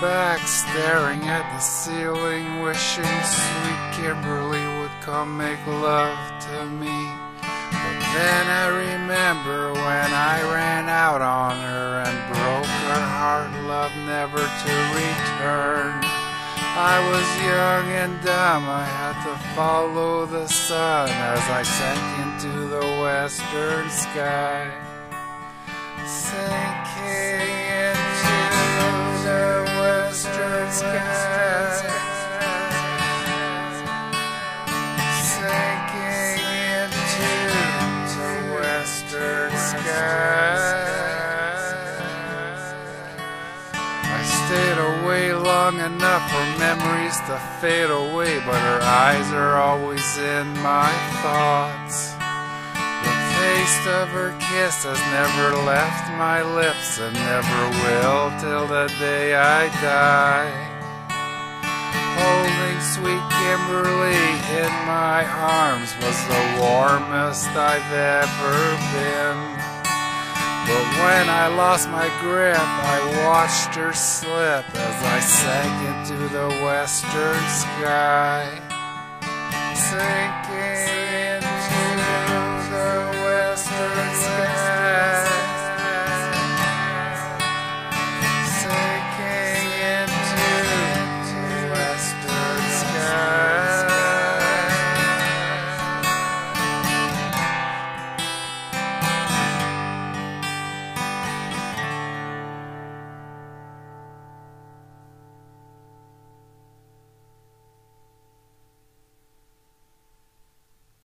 back, staring at the ceiling, wishing sweet Kimberly would come make love to me. But then I remember when I ran out on her and broke her heart, love never to return. I was young and dumb, I had to follow the sun as I sank into the western sky. Sinking long enough for memories to fade away, but her eyes are always in my thoughts. The taste of her kiss has never left my lips and never will till the day I die. Holding sweet Kimberly in my arms was the warmest I've ever been. But when I lost my grip, I watched her slip as I sank into the western sky.